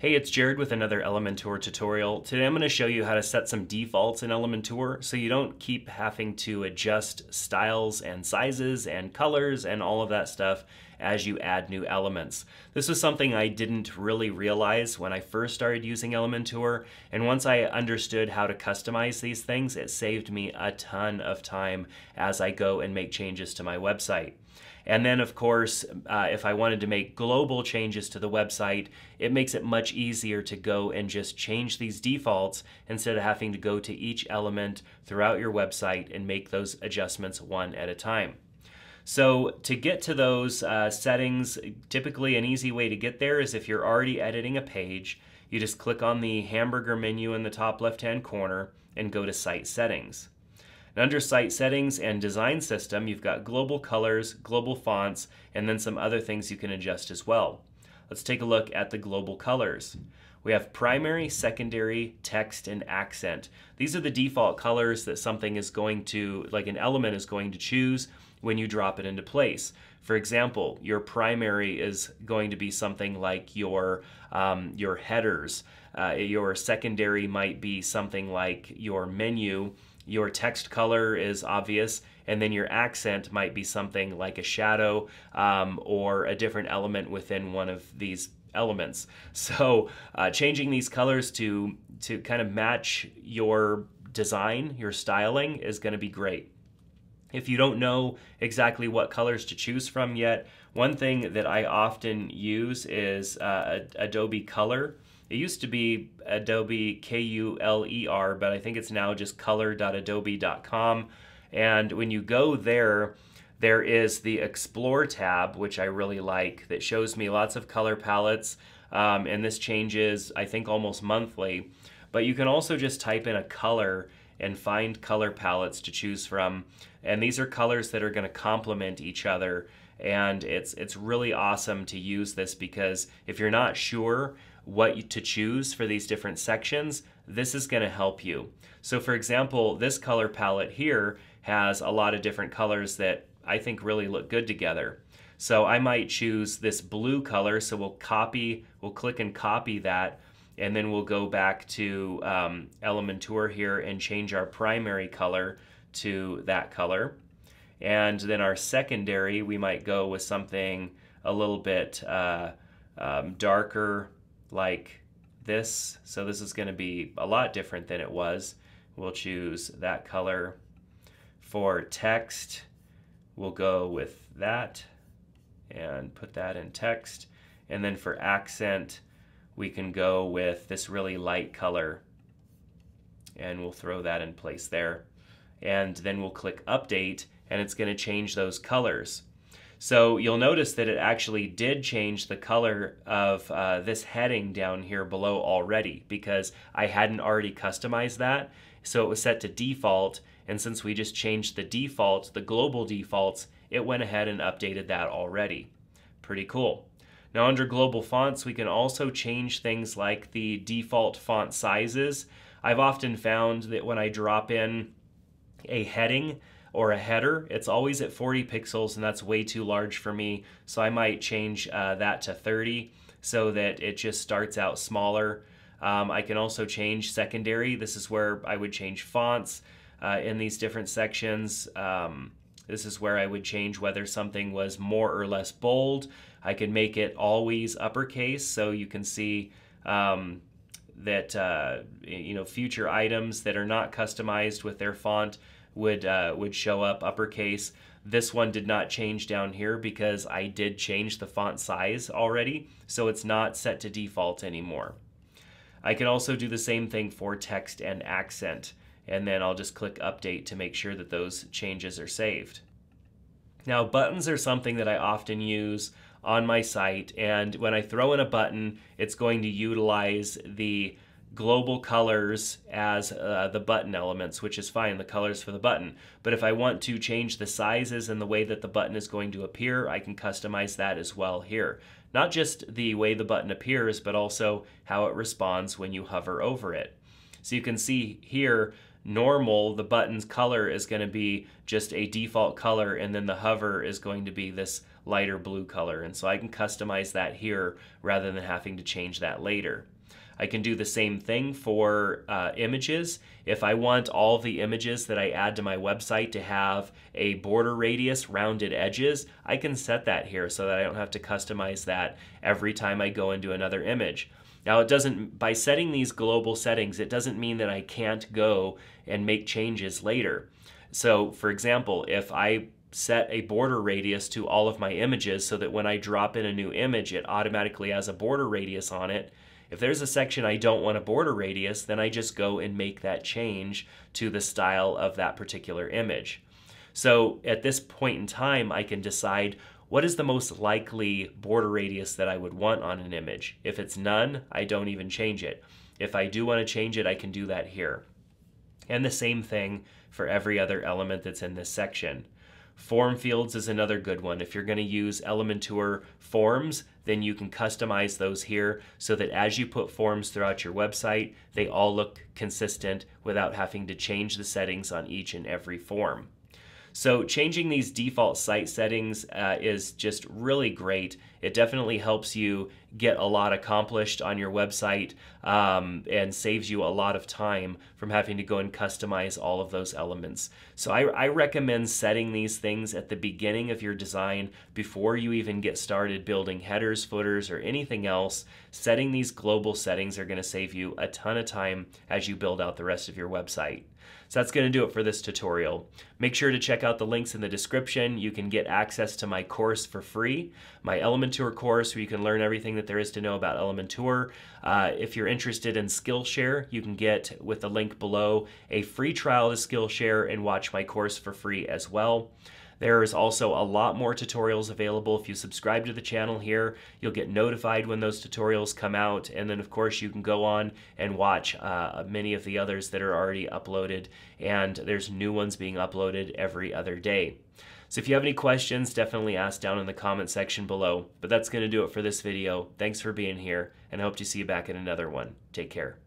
Hey, it's Jerad with another Elementor tutorial. Today I'm going to show you how to set some defaults in Elementor so you don't keep having to adjust styles and sizes and colors and all of that stuff as you add new elements. This was something I didn't really realize when I first started using Elementor, and once I understood how to customize these things, it saved me a ton of time as I go and make changes to my website. And then, of course, uh, if I wanted to make global changes to the website, it makes it much easier to go and just change these defaults instead of having to go to each element throughout your website and make those adjustments one at a time. So to get to those uh, settings, typically an easy way to get there is if you're already editing a page, you just click on the hamburger menu in the top left-hand corner and go to Site Settings. And under Site Settings and Design System, you've got global colors, global fonts, and then some other things you can adjust as well. Let's take a look at the global colors. We have primary, secondary, text, and accent. These are the default colors that something is going to, like an element is going to choose when you drop it into place. For example, your primary is going to be something like your, um, your headers. Uh, your secondary might be something like your menu your text color is obvious, and then your accent might be something like a shadow um, or a different element within one of these elements. So uh, changing these colors to, to kind of match your design, your styling is gonna be great. If you don't know exactly what colors to choose from yet, one thing that I often use is uh, Adobe Color. It used to be Adobe K-U-L-E-R, but I think it's now just color.adobe.com. And when you go there, there is the Explore tab, which I really like, that shows me lots of color palettes. Um, and this changes, I think, almost monthly. But you can also just type in a color and find color palettes to choose from. And these are colors that are going to complement each other. And it's, it's really awesome to use this because if you're not sure what to choose for these different sections, this is going to help you. So for example, this color palette here has a lot of different colors that I think really look good together. So I might choose this blue color, so we'll copy, we'll click and copy that, and then we'll go back to um, Elementor here and change our primary color to that color. And then our secondary, we might go with something a little bit uh, um, darker like this. So this is going to be a lot different than it was. We'll choose that color. For text, we'll go with that and put that in text. And then for accent, we can go with this really light color and we'll throw that in place there. And then we'll click update and it's going to change those colors. So you'll notice that it actually did change the color of uh, this heading down here below already because I hadn't already customized that. So it was set to default. And since we just changed the default, the global defaults, it went ahead and updated that already. Pretty cool. Now under global fonts, we can also change things like the default font sizes. I've often found that when I drop in a heading, or a header, it's always at 40 pixels and that's way too large for me. So I might change uh, that to 30 so that it just starts out smaller. Um, I can also change secondary. This is where I would change fonts uh, in these different sections. Um, this is where I would change whether something was more or less bold. I can make it always uppercase so you can see um, that uh, you know future items that are not customized with their font would uh, would show up uppercase. This one did not change down here because I did change the font size already, so it's not set to default anymore. I can also do the same thing for text and accent, and then I'll just click update to make sure that those changes are saved. Now buttons are something that I often use on my site, and when I throw in a button, it's going to utilize the global colors as uh, the button elements, which is fine, the colors for the button. But if I want to change the sizes and the way that the button is going to appear, I can customize that as well here. Not just the way the button appears, but also how it responds when you hover over it. So you can see here, normal, the button's color is going to be just a default color, and then the hover is going to be this lighter blue color. And so I can customize that here rather than having to change that later. I can do the same thing for uh, images. If I want all the images that I add to my website to have a border radius, rounded edges, I can set that here so that I don't have to customize that every time I go into another image. Now it doesn't, by setting these global settings, it doesn't mean that I can't go and make changes later. So for example, if I set a border radius to all of my images so that when I drop in a new image, it automatically has a border radius on it, if there's a section I don't want a border radius, then I just go and make that change to the style of that particular image. So at this point in time, I can decide what is the most likely border radius that I would want on an image. If it's none, I don't even change it. If I do want to change it, I can do that here. And the same thing for every other element that's in this section. Form fields is another good one. If you're going to use Elementor forms, then you can customize those here so that as you put forms throughout your website, they all look consistent without having to change the settings on each and every form. So changing these default site settings uh, is just really great. It definitely helps you get a lot accomplished on your website um, and saves you a lot of time from having to go and customize all of those elements. So I, I recommend setting these things at the beginning of your design before you even get started building headers, footers, or anything else. Setting these global settings are going to save you a ton of time as you build out the rest of your website. So that's going to do it for this tutorial. Make sure to check out the links in the description. You can get access to my course for free, my Elementor course where you can learn everything that there is to know about Elementor. Uh, if you're interested in Skillshare, you can get, with the link below, a free trial to Skillshare and watch my course for free as well. There's also a lot more tutorials available. If you subscribe to the channel here, you'll get notified when those tutorials come out. And then, of course, you can go on and watch uh, many of the others that are already uploaded. And there's new ones being uploaded every other day. So if you have any questions, definitely ask down in the comment section below. But that's going to do it for this video. Thanks for being here, and I hope to see you back in another one. Take care.